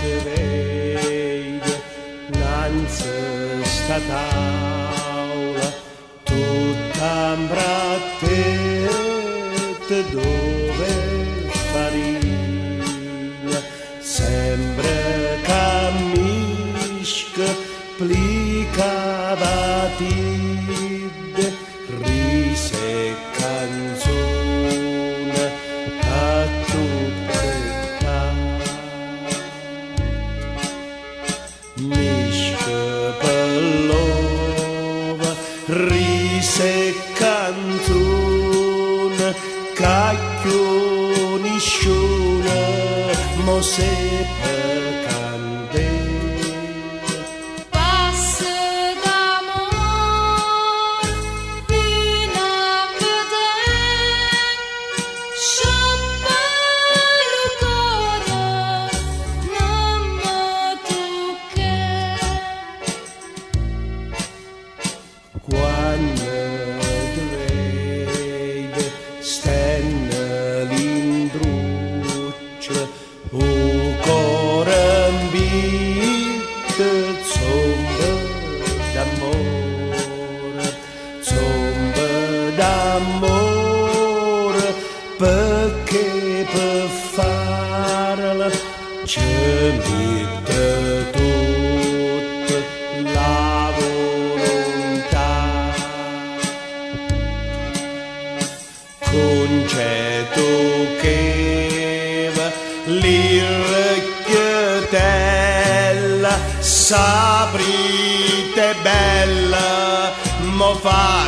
trăide Lanță stataula Tut ambrate te dove farina Sembra camisca plica da rise e canzone, cacchioni sciuna, mo seppe candela. Perché per farla ci mette tutta la volontà. Concetto che l'irrecchiatella saprite bella mo fa